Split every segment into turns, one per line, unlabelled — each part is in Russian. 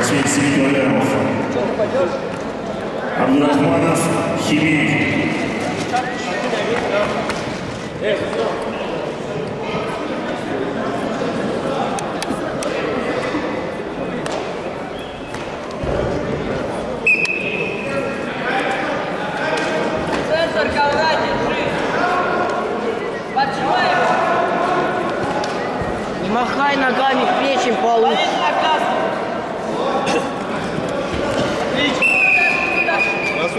87 килограммов. Абдурахманов Химей.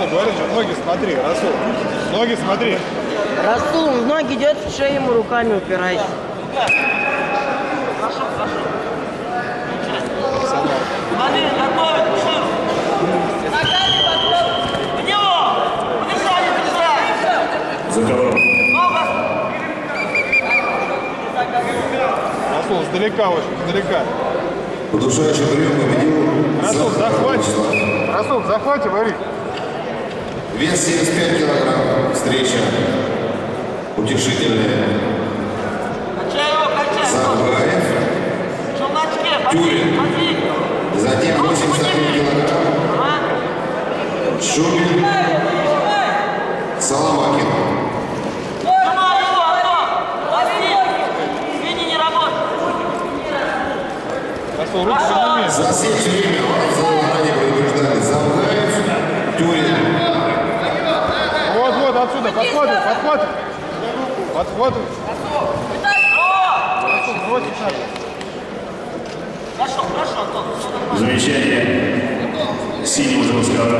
Расул, говоришь, же, ноги смотри, Расул. Ноги смотри.
Расул, в ноги идет, в шею ему руками упирайся.
Смотри, готовит. В него.
За.
Нога.
Расул, издалека очень, издалека.
Удушающий прием победил.
Расул.
Вячеслав.
Расул, в захвате, Борис.
Вес 75 килограмм. Встреча. Утешительная.
Качай его, качай.
Забаев.
В челночке. Поди,
Тюрин. Затем 81 килограмм.
А?
Шубин. Соломакин.
Руки подними.
Засечь время. Вас заранее предупреждали. Забаев. Тюрин.
Вот, отсюда, подходим, подходим. Подходим. Расул, бросить надо.
Хорошо, хорошо, Антон.
Замечание. Синий уже с ковра.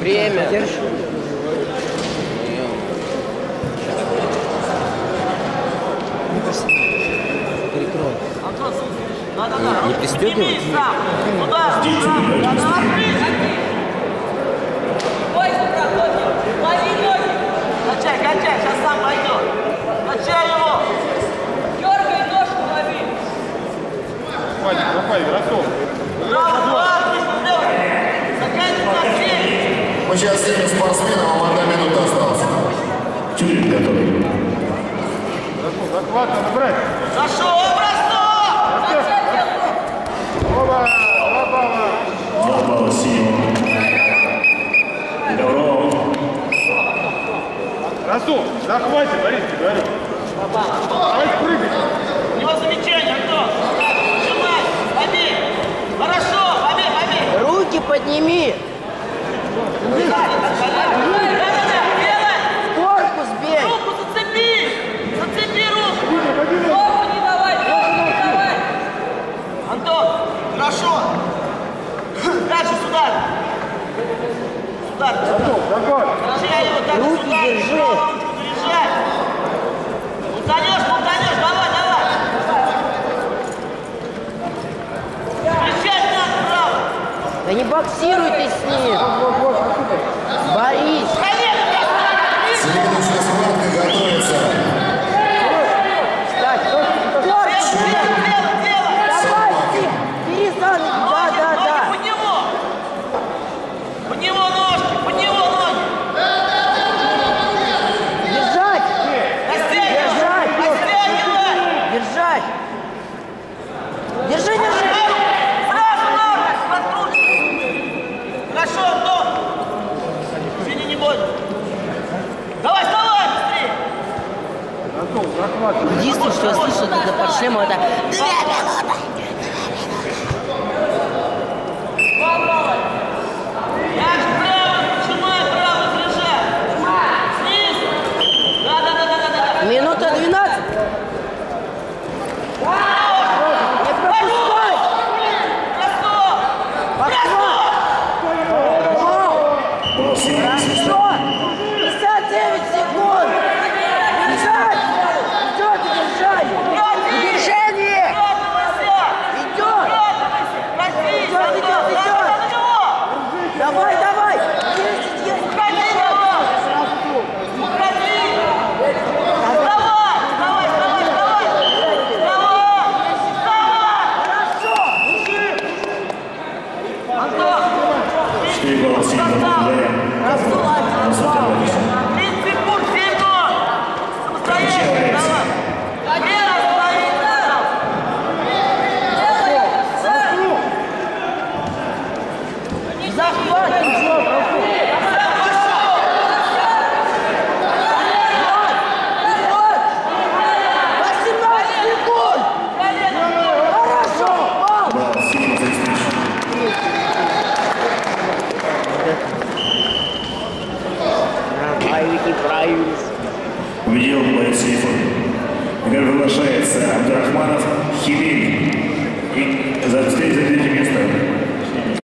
Время. Держи. Перекрой.
Антон, надо, надо.
Не.
Туда, туда. На семь.
Мы сейчас 7 спортсменов, а одна минута осталась.
Тюрин готовый.
Захват надо брать.
Зашел, образно.
Оба, два балла.
Два балла синего. Ковров.
Расул, захвате, Борис, говорю. Давай прыгай.
У него замечание, Антон. Нажимай, побей. Хорошо, побей, побей.
Руки подними. Корку сбей.
Руку зацепи! Зацепи руку! Ногу не давай, ногу не давай! Антон, хорошо! Дальше сюда! Сюда!
Расул, захват.
Держи его, дальше
Руки
сюда!
держи. Да не боксируй ты с ним. Борис.
Следующая
Да-да-да-да-да-да!
Минута 12. Не пропускай.
Бросок!
Подхват.
Победил боец Сейфун. Теперь приглашается Абдурахманов Химей. И за третье место